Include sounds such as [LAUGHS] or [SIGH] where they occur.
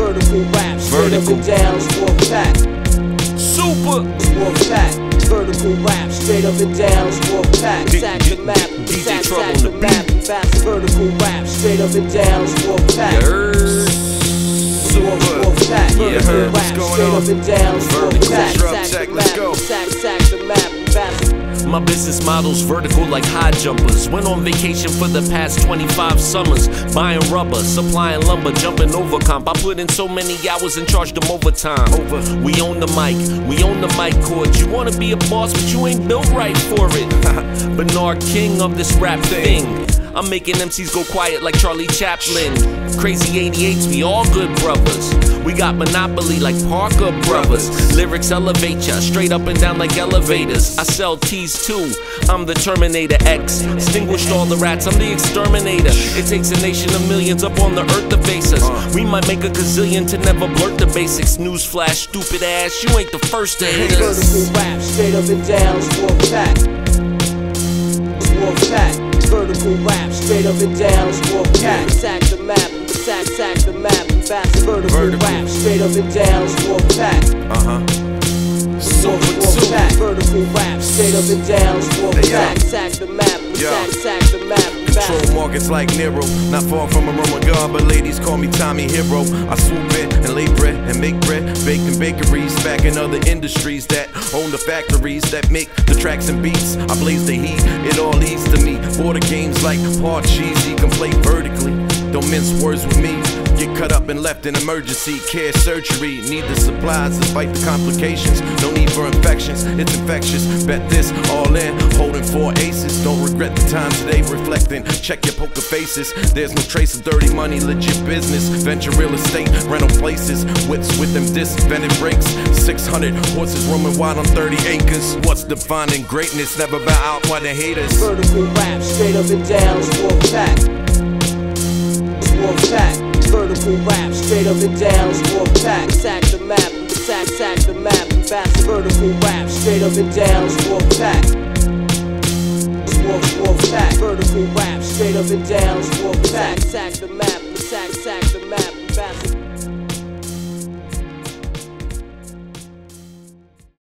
Vertical rap, straight Vertical. up and down, wolf pack, Super. wolf pack. Vertical rap, straight up and down, wolf pack. Sack the map, sack, sack the map. Fast vertical rap, straight up and down, wolf pack. Super. wolf pack. Yeah, Vertical heard what's rap, going straight on. up and down, wolf Vertical pack. drop Sack the let's map, go. sack, sack the map. Fast My business model's vertical like high jumpers. Went on vacation for the past 25 summers. Buying rubber, supplying lumber, jumping over comp. I put in so many hours and charged them overtime. Over. We own the mic, we own the mic cord. You wanna be a boss, but you ain't built right for it. [LAUGHS] Bernard King of this rap thing. I'm making MCs go quiet like Charlie Chaplin. Crazy 88s, we all good brothers. We got monopoly like Parker Brothers. Lyrics elevate ya, straight up and down like elevators. I sell teas too. I'm the Terminator X. Extinguished all the rats, I'm the exterminator. It takes a nation of millions up on the earth to face us. Uh. We might make a gazillion to never blurt the basics. Newsflash, stupid ass, you ain't the first to hate us. Vertical rap, straight up and down, wolf pack. Vertical rap, straight up and down, wolf pack. Sack the map, sack, sack the map. Fast vertical, Vertical. rap, straight up and down, wolf pack. Uh huh. Super wolf two. pack. Vertical rap, straight up and down, Hey, pack. Sack the map, sack, sack the map. Control markets like Nero. Not far from a Roman god, but ladies call me Tommy Hero. I swoop in and lay bread and make bread. Baking bakeries back in other industries that own the factories that make the tracks and beats. I blaze the heat, it all leads to me. Border games like you can play Mince words with me. Get cut up and left in emergency care surgery. Need the supplies to fight the complications. No need for infections, it's infectious. Bet this all in, holding four aces. Don't regret the times today reflecting. Check your poker faces. There's no trace of dirty money, legit business. Venture real estate, rental places. Whips with them disvented brakes. 600 horses roaming wild on 30 acres. What's defining greatness? Never bow out by the haters. Vertical rap, straight up and down, Vertical rap, straight up and down, wolf pack. Sack the map, sack, sack the map. Fast vertical rap, straight up and down, wolf pack. Wolf, wolf pack. Vertical rap, straight up and down, wolf pack. Sack the map,